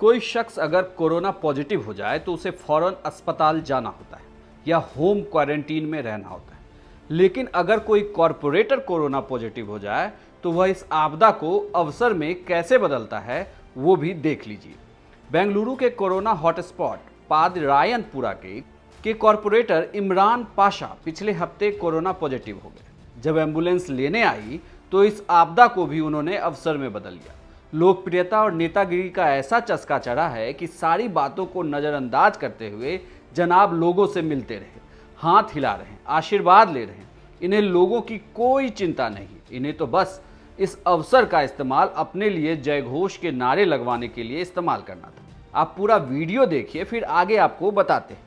कोई शख्स अगर कोरोना पॉजिटिव हो जाए तो उसे फ़ौरन अस्पताल जाना होता है या होम क्वारंटीन में रहना होता है। लेकिन अगर कोई कॉरपोरेटर कोरोना पॉजिटिव हो जाए तो वह इस आपदा को अवसर में कैसे बदलता है, वो भी देख लीजिए। बेंगलुरु के कोरोना हॉटस्पॉट पाद रायनपुरा के के कॉरपोरेटर इमरान पाशा पिछले हफ़्ते कोरोना पॉजिटिव हो गए। जब एंबुलेंस लेने आई तो इस आपदा को भी उन्होंने अवसर में बदल लिया। लोकप्रियता और नेतागिरी का ऐसा चस्का चढ़ा है कि सारी बातों को नज़रअंदाज करते हुए जनाब लोगों से मिलते रहे, हाथ हिला रहे हैं आशीर्वाद ले रहे। हैं इन्हें लोगों की कोई चिंता नहीं, इन्हें तो बस इस अवसर का इस्तेमाल अपने लिए जयघोष के नारे लगवाने के लिए इस्तेमाल करना था। आप पूरा वीडियो देखिए, फिर आगे आपको बताते हैं।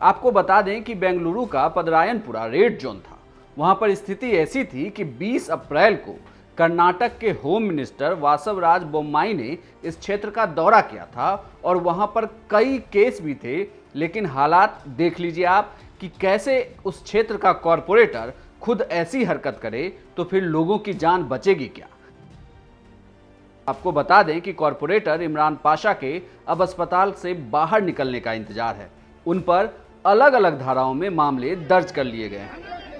आपको बता दें कि बेंगलुरु का पदरायनपुरा रेड जोन था। वहाँ पर स्थिति ऐसी थी कि 20 अप्रैल को कर्नाटक के होम मिनिस्टर वासवराज बोम्माई ने इस क्षेत्र का दौरा किया था और वहाँ पर कई केस भी थे, लेकिन हालात देख लीजिए आप कि कैसे उस क्षेत्र का कॉरपोरेटर खुद ऐसी हरकत करे तो फिर लोगों की जान बचेगी क्या? आपको बता दें कि कॉरपोरेटर इमरान पाशा के अब अस्पताल से बाहर निकलने का इंतज़ार है। उन पर अलग अलग धाराओं में मामले दर्ज कर लिए गए हैं।